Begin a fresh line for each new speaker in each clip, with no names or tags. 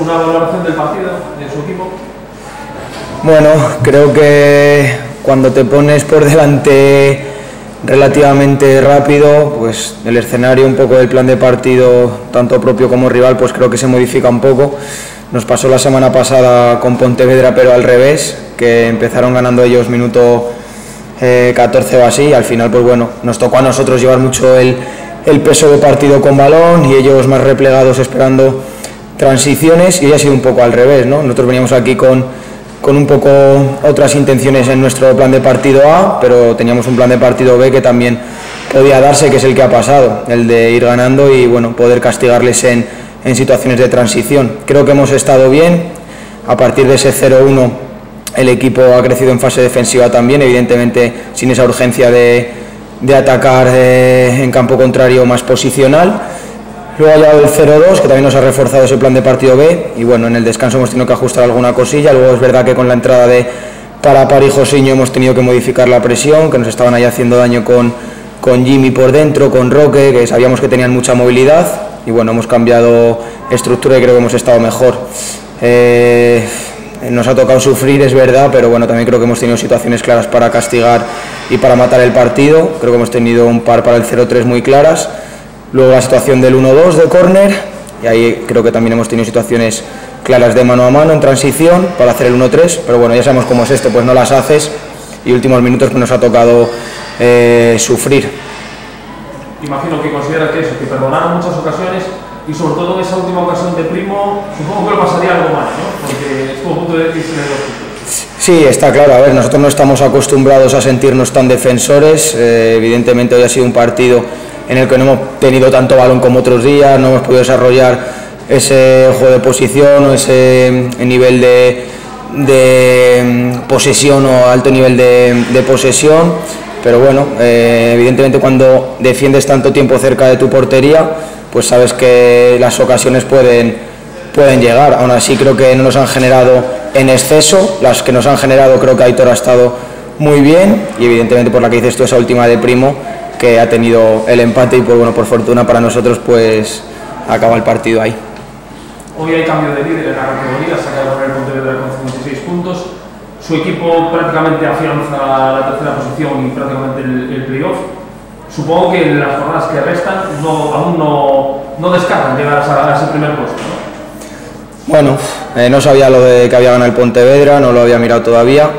una valoración del partido de su equipo.
Bueno, creo que cuando te pones por delante relativamente rápido, pues el escenario un poco del plan de partido, tanto propio como rival, pues creo que se modifica un poco. Nos pasó la semana pasada con Pontevedra, pero al revés, que empezaron ganando ellos minuto 14 eh, o así, y al final, pues bueno, nos tocó a nosotros llevar mucho el, el peso de partido con balón y ellos más replegados esperando transiciones y ha sido un poco al revés, ¿no? Nosotros veníamos aquí con, con un poco otras intenciones en nuestro plan de partido A, pero teníamos un plan de partido B que también podía darse, que es el que ha pasado, el de ir ganando y bueno, poder castigarles en, en situaciones de transición. Creo que hemos estado bien, a partir de ese 0-1 el equipo ha crecido en fase defensiva también, evidentemente sin esa urgencia de, de atacar eh, en campo contrario más posicional Luego ha llegado el 0-2, que también nos ha reforzado ese plan de partido B. Y bueno, en el descanso hemos tenido que ajustar alguna cosilla. Luego es verdad que con la entrada de Parapar y Josiño hemos tenido que modificar la presión, que nos estaban ahí haciendo daño con, con Jimmy por dentro, con Roque, que sabíamos que tenían mucha movilidad. Y bueno, hemos cambiado estructura y creo que hemos estado mejor. Eh, nos ha tocado sufrir, es verdad, pero bueno, también creo que hemos tenido situaciones claras para castigar y para matar el partido. Creo que hemos tenido un par para el 0-3 muy claras. Luego la situación del 1-2 de córner, y ahí creo que también hemos tenido situaciones claras de mano a mano en transición para hacer el 1-3, pero bueno, ya sabemos cómo es esto, pues no las haces y últimos minutos que nos ha tocado eh, sufrir.
Imagino que considera que eso, que perdonaron muchas ocasiones y sobre todo en esa última ocasión de Primo, supongo que le pasaría algo mal, ¿no? Porque estuvo a punto de decirse de los puntos.
Sí, está claro. A ver, nosotros no estamos acostumbrados a sentirnos tan defensores. Eh, evidentemente hoy ha sido un partido en el que no hemos tenido tanto balón como otros días, no hemos podido desarrollar ese juego de posición o ese nivel de, mm, posesión o alto nivel de, posesión. Pero bueno, eh, evidentemente cuando defiendes tanto tiempo cerca de tu portería, pues sabes que las ocasiones pueden, pueden llegar. Aún así creo que no nos han generado en exceso, las que nos han generado creo que Aitor ha estado muy bien y evidentemente por la que dices tú esa última de Primo, que ha tenido el empate y por, bueno, por fortuna para nosotros pues acaba el partido ahí.
Hoy hay cambio de líder en la categoría, se quedado en el Pontevedra con 56 puntos. Su equipo prácticamente afianza la tercera posición y prácticamente el, playoff. Supongo que en las jornadas que restan no, aún no, no descartan llegar a, ese primer puesto.
Bueno, eh, no sabía lo de que había ganado el Pontevedra, no lo había mirado todavía.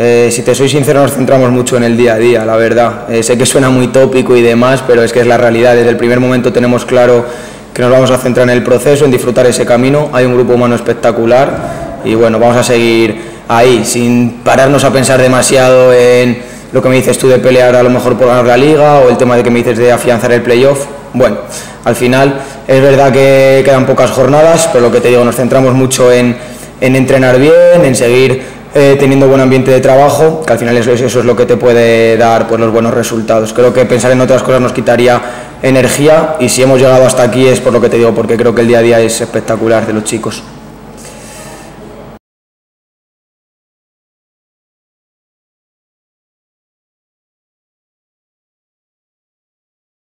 Eh, si te soy sincero, nos centramos mucho en el día a día, la verdad. Eh, sé que suena muy tópico y demás, pero es que es la realidad. Desde el primer momento tenemos claro que nos vamos a centrar en el proceso, en disfrutar ese camino. Hay un grupo humano espectacular y bueno, vamos a seguir ahí, sin pararnos a pensar demasiado en lo que me dices tú de pelear a lo mejor por ganar la liga o el tema de que me dices de afianzar el playoff. Bueno, al final es verdad que quedan pocas jornadas, pero lo que te digo, nos centramos mucho en, en entrenar bien, en seguir eh, teniendo buen ambiente de trabajo, que al final eso, eso es lo que te puede dar pues, los buenos resultados. Creo que pensar en otras cosas nos quitaría energía y si hemos llegado hasta aquí es por lo que te digo, porque creo que el día a día es espectacular de los chicos.